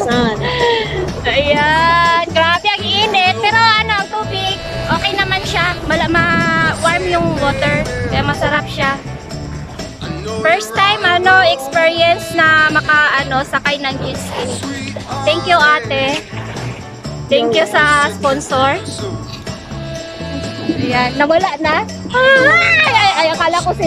sun. Ayan, grabe ang init. Pero ano, ang tubig, okay naman siya. Ma-warm yung water. Kaya masarap siya. First time ano experience na maka ano sakay ng jet. Thank you ate. Thank you sa sponsor. Ayan, nawala na. Ay, ay, ay akala ko si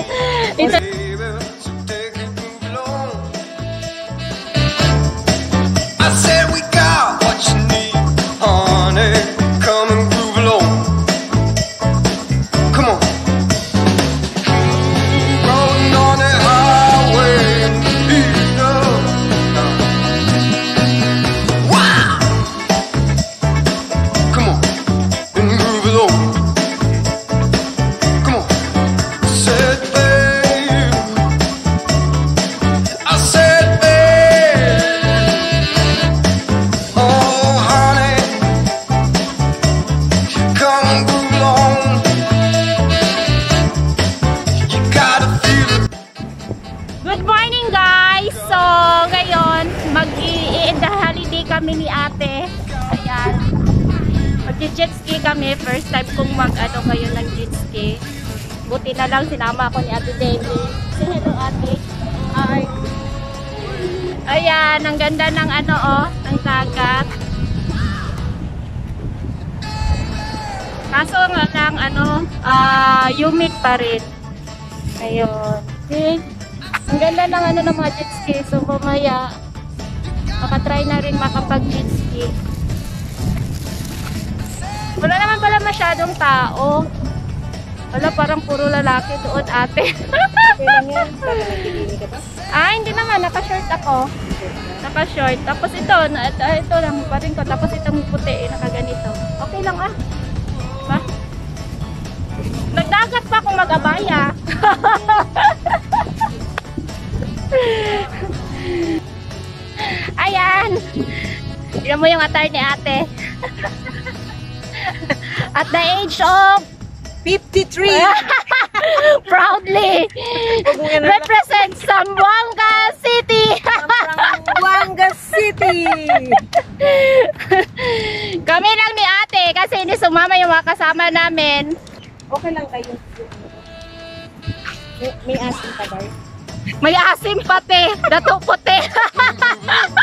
Good morning guys! So, ngayon, mag-i-end holiday kami ni ate. Ayan. Mag-jet ski kami. First time kong mag-ano ngayon ng jet ski. Buti na lang sinama ako ni ate Demi. Say hello ate. Hi. Ayan, ang ganda ng ano oh, ng dagat. Kaso nga lang ano, ah, humid pa rin. Ayun. See? Ang ganda ng ano ng mga jet ski. So, mamaya, makatry na rin makapag jet ski. Wala naman pala masyadong tao. Wala, parang puro lalaki doon, ate. Ah, hindi naman. Naka-short ako. Naka-short. Tapos ito, ito, ito lang pa rin ko. Tapos itong puti, eh, nakaganito. Okay lang ah. Ba? Nagdagat pa akong mag-abaya. Ayan. Tignan mo yung attire ni ate. At the age of 53! proudly represents Zamboanga City. Wanga City! Kami lang ni ate kasi hindi sumama yung mga kasama namin. Okay lang kayo. May, may asin pa ba? May asim pati, dato puti.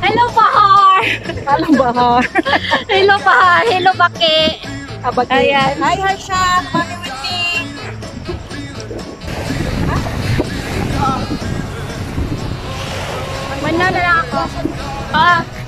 Hello, Pahar! Hello, Pahar! Hello, Pahar! Hello, Baki! Abaki. Ayan. Hi, Harsha! Baki with me! Manalo ako. Ah!